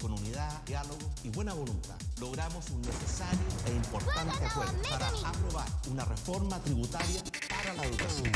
Con unidad, diálogo y buena voluntad, logramos un necesario e importante acuerdo para aprobar una reforma tributaria para la educación.